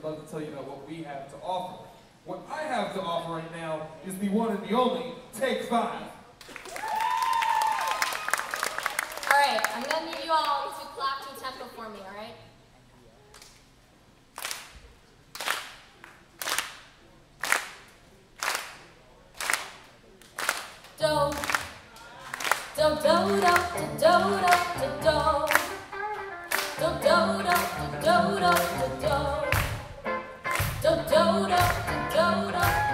I'd love to tell you about what we have to offer. What I have to offer right now is the one and the only Take Five. All right, I'm gonna need you all to clap to tempo for me, all right? Do, do, do, do, do, do, do, do. Do, do, do, do, do, do, do dodo, dodo.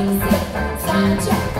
sexy, Sanchez.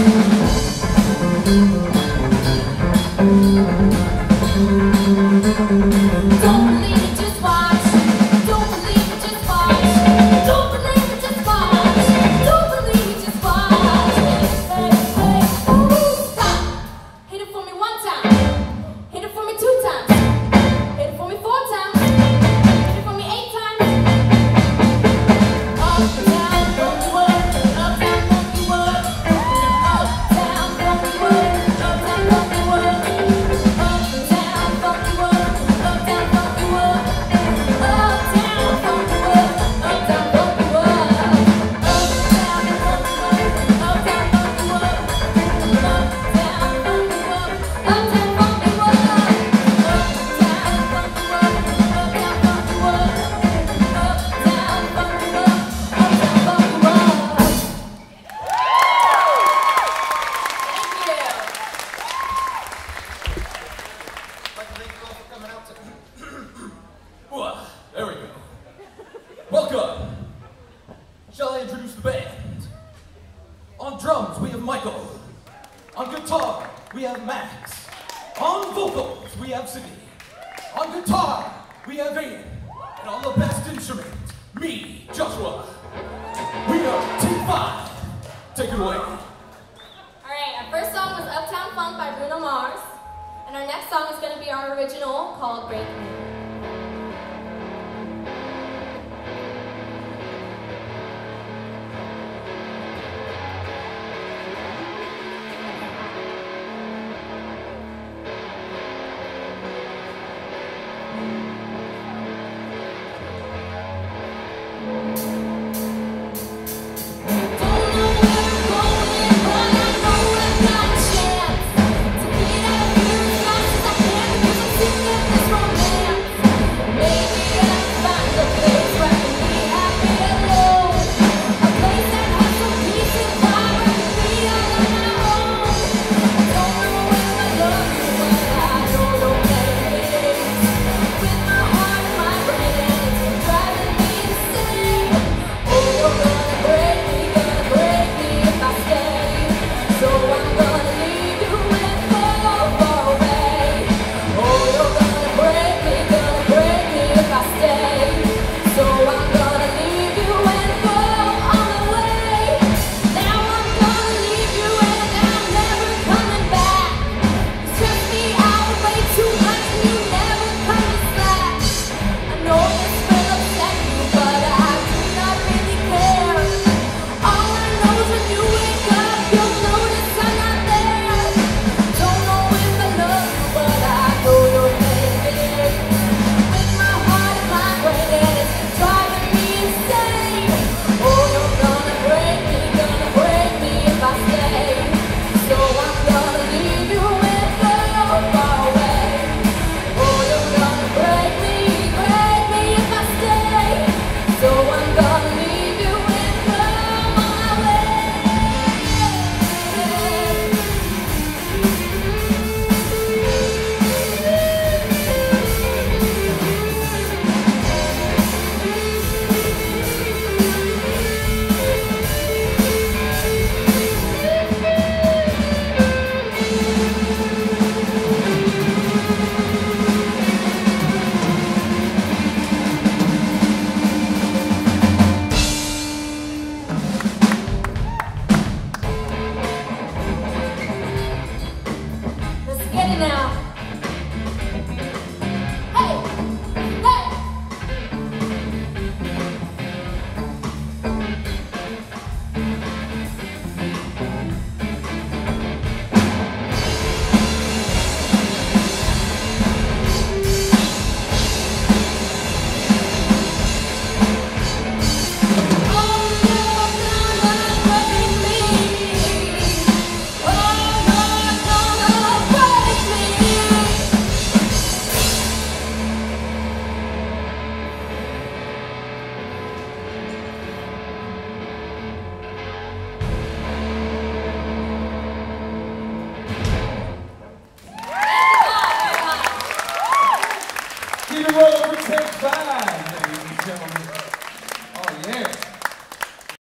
we have Max. On vocals, we have Cindy. On guitar, we have Aiden. And on the best instrument, me, Joshua. We are T5. Take it away. All right, our first song was Uptown Funk by Bruno Mars. And our next song is going to be our original called Break Me.